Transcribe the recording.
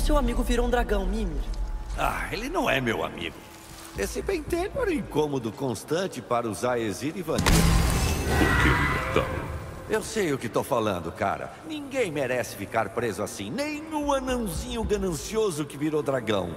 como seu amigo virou um dragão, Mimir? Ah, ele não é meu amigo. Esse pentelho era um incômodo constante para os Aesir e Vanir. O que, então? Eu sei o que tô falando, cara. Ninguém merece ficar preso assim, nem o anãozinho ganancioso que virou dragão.